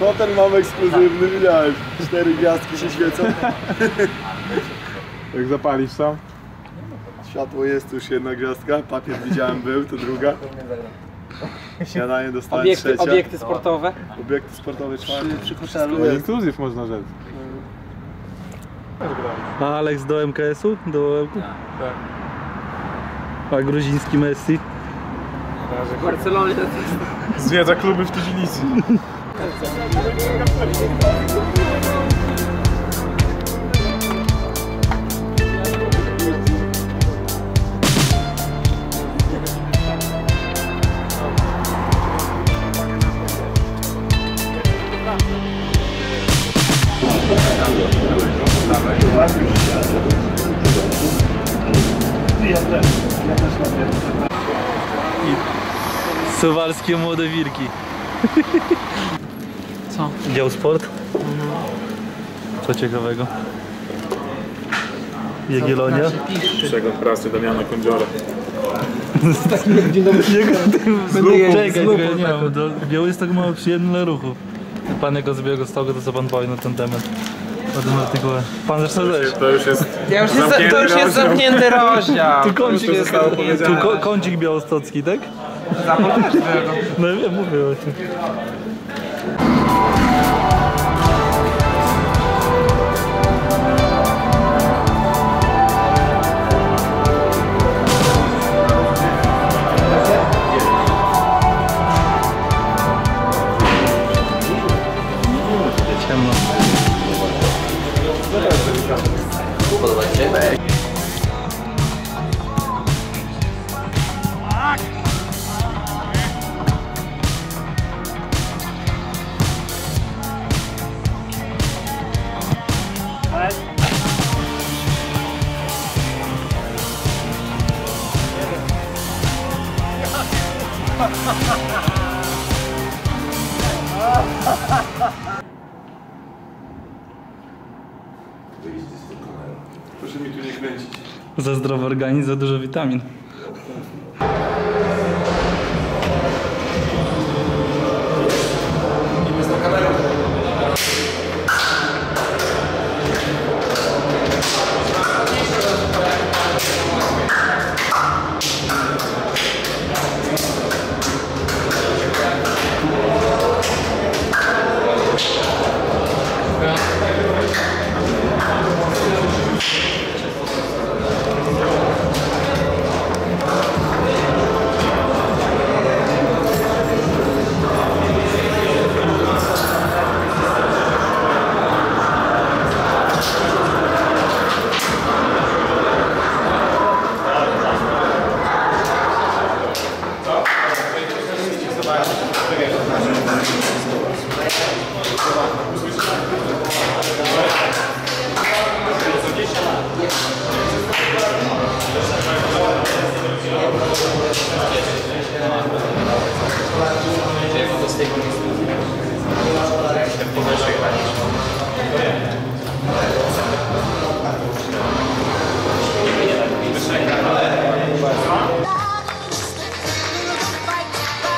Hotel mam ekskluzywny, widziałeś. Cztery gwiazdki się świecą. Jak zapalisz sam? Światło jest, już jedna gwiazdka. Papier widziałem był, to druga. Śniadanie dostałem Obiekty, trzecia. obiekty sportowe. Obiekty sportowe czwarte. Przy. Inkluzyw można rzec. A Alex do MKS-u? Do? Tak. A gruziński Messi? W Barcelonie Zwiedza kluby w Tbilisi. Suwalskie młode wilki. Co? Dział sport? Co ciekawego? Jagiellonia? Przegląd prasy Damiana Kądziora. Będę jeździł Czekaj, z tylko ja lupą nie taką. wiem, do Białystok ma przyjemny ruchu. Pan jako z Białego Stoku, to co pan powie na ten temat? O tym artykule. Pan zresztą też. To już jest Ja już jest, Zamknięty to już jest zamknięty rozdział. Tu kącik, jest tu ko kącik białostocki, tak? Też był. No wiem, mówię właśnie. してます。Ha ha ha ha! Proszę mi tu nie kręcić. Za zdrowy organizm, za dużo witamin.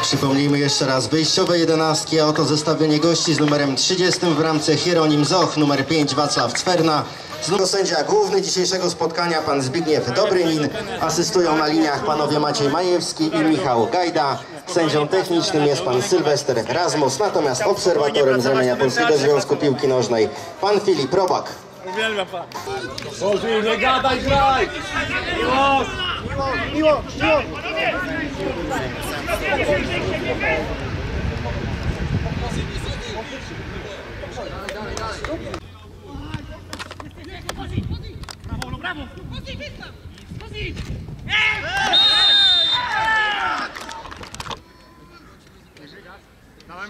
Przypomnijmy jeszcze raz wyjściowe jedenastki, a oto zestawienie gości z numerem 30 w ramce Hieronim Zoch, numer 5 Wacław Cwerna. Znów sędzia główny dzisiejszego spotkania pan Zbigniew Dobrynin. Asystują na liniach panowie Maciej Majewski i Michał Gajda. Sędzią technicznym jest pan Sylwester Razmus, natomiast obserwatorem z ramienia Polskiego Związku Piłki Nożnej pan Filip Robak. Uwielbiam pan. Boże, nie gadaj, graj! Miło! Miło! Miło! Miło! Brawo, brawo! Chodzi, wystaw! Chodzi! Dawaj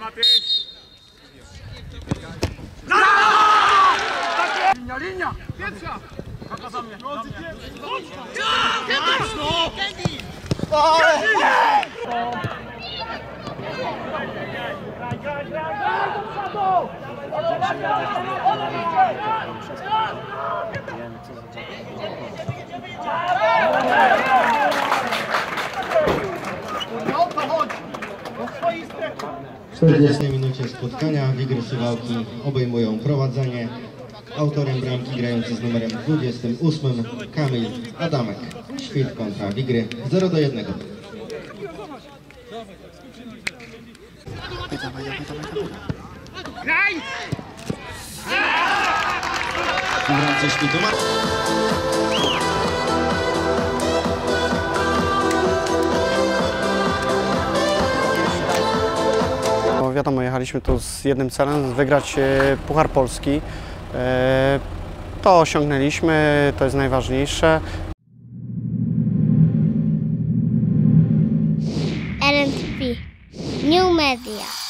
Pierwsza! Kaka za mnie! Chodź! Chodź! Chodź! W 40 minucie spotkania Wigry Suwałki obejmują prowadzenie. Autorem bramki grający z numerem 28 Kamil Adamek. Świt kontra Wigry 0 do 1. W bramce Świtu ma... No wiadomo, jechaliśmy tu z jednym celem, wygrać e, Puchar Polski. E, To osiągnęliśmy, to jest najważniejsze. LNTP New Media